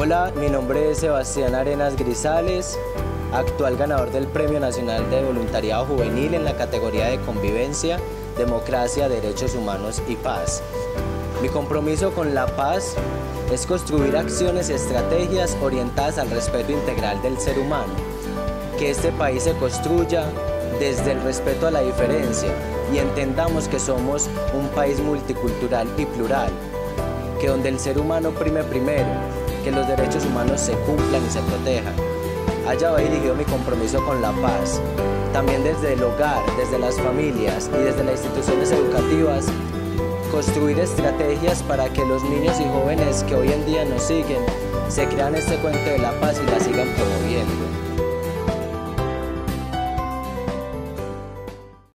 Hola, mi nombre es Sebastián Arenas Grisales, actual ganador del Premio Nacional de Voluntariado Juvenil en la categoría de Convivencia, Democracia, Derechos Humanos y Paz. Mi compromiso con la paz es construir acciones y estrategias orientadas al respeto integral del ser humano, que este país se construya desde el respeto a la diferencia y entendamos que somos un país multicultural y plural, que donde el ser humano prime primero, que los derechos humanos se cumplan y se protejan. Allá va dirigido mi compromiso con la paz, también desde el hogar, desde las familias y desde las instituciones educativas, construir estrategias para que los niños y jóvenes que hoy en día nos siguen se crean este cuento de la paz y la sigan.